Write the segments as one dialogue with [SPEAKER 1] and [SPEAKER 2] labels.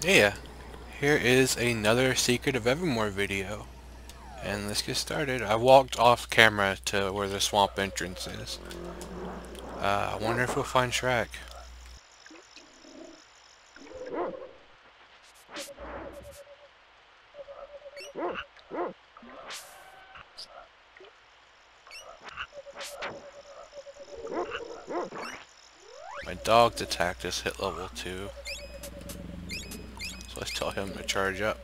[SPEAKER 1] Yeah, here is another Secret of Evermore video. And let's get started. I walked off camera to where the swamp entrance is. Uh, I wonder if we'll find Shrek. My dog's attack just hit level 2. Let's tell him to charge up.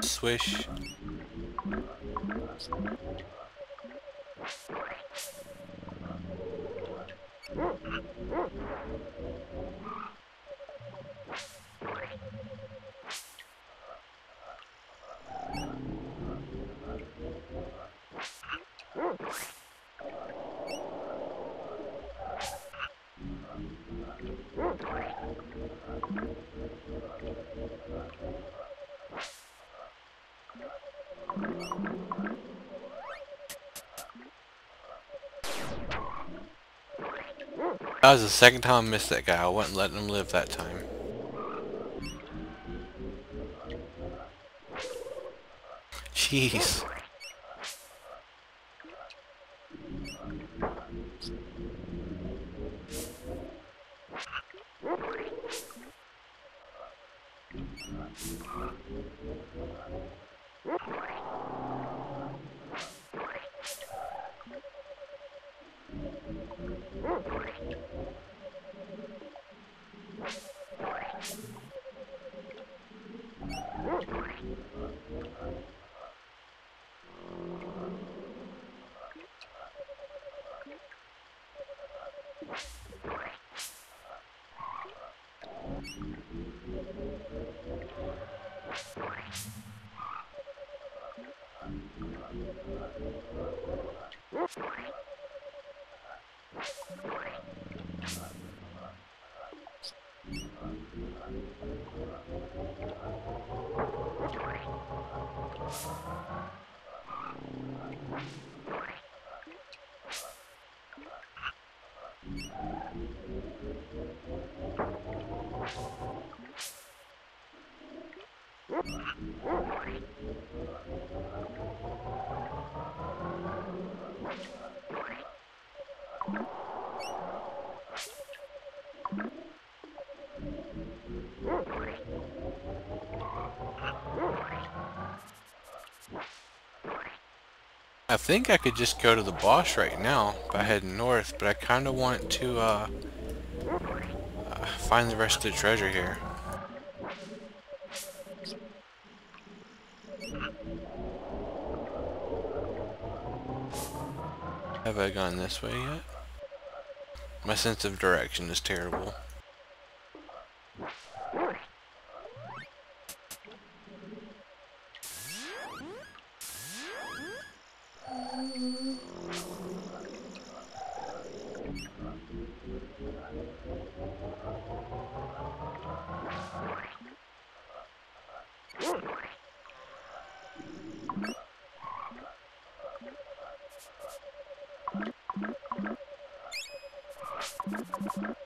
[SPEAKER 1] Swish. That was the second time I missed that guy. I wasn't letting him live that time. Jeez. What? Whoop! I think I could just go to the boss right now by heading north, but I kind of want to uh, uh, find the rest of the treasure here. Have I gone this way yet? My sense of direction is terrible. you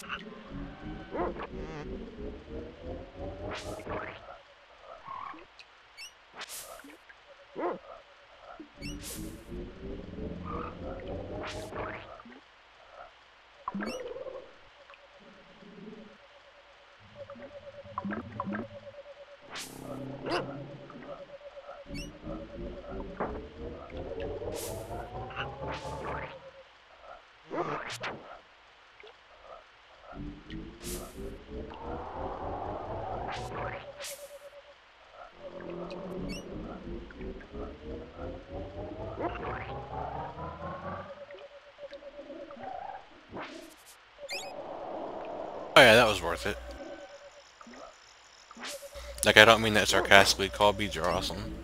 [SPEAKER 1] Mm-hmm. Oh yeah, that was worth it. Like, I don't mean that sarcastically, call beads are awesome.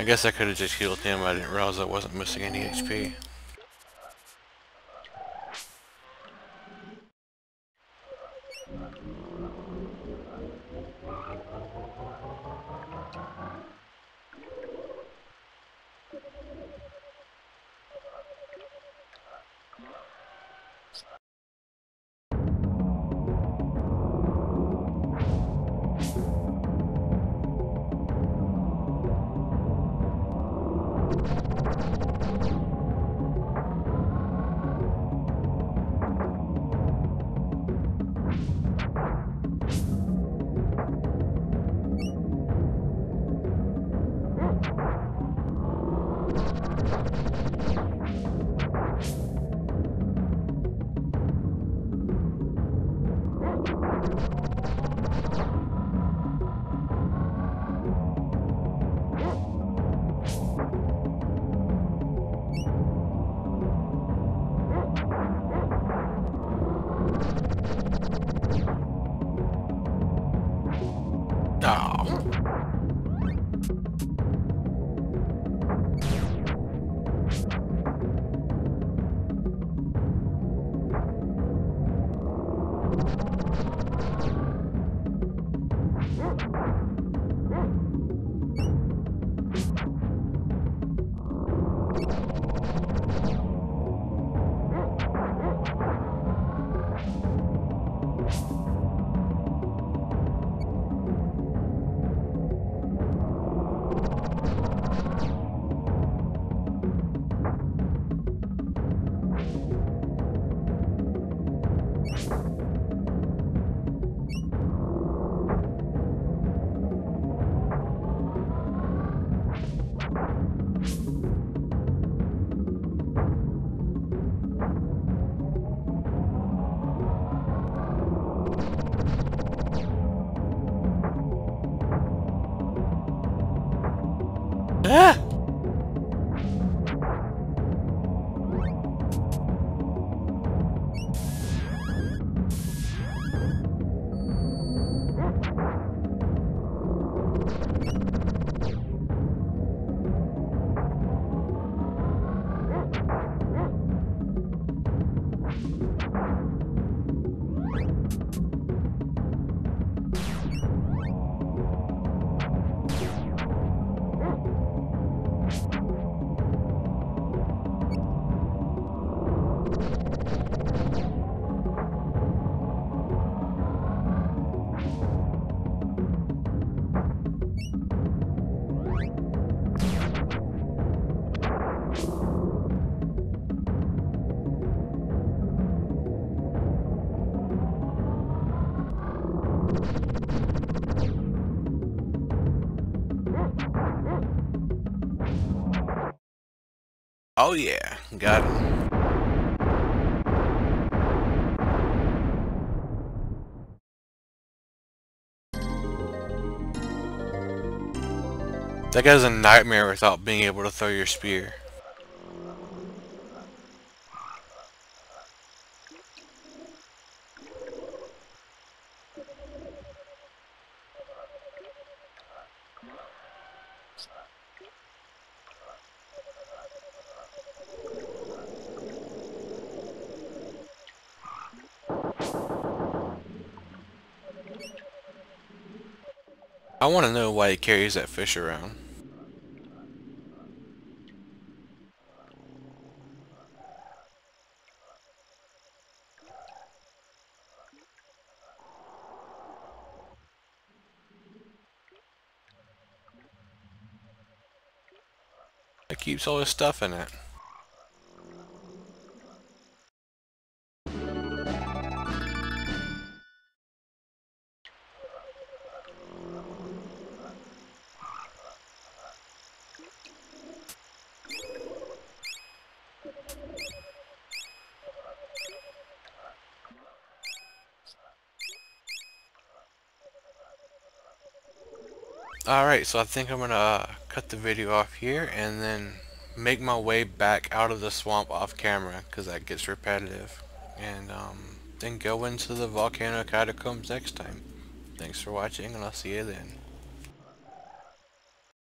[SPEAKER 1] I guess I could have just healed him, I didn't realize I wasn't missing any HP. Ah! you. Oh yeah, got him. That guy's a nightmare without being able to throw your spear. I want to know why he carries that fish around. It keeps all his stuff in it. Alright, so I think I'm gonna uh, cut the video off here and then make my way back out of the swamp off camera because that gets repetitive and um, then go into the volcano catacombs next time. Thanks for watching and I'll see you then.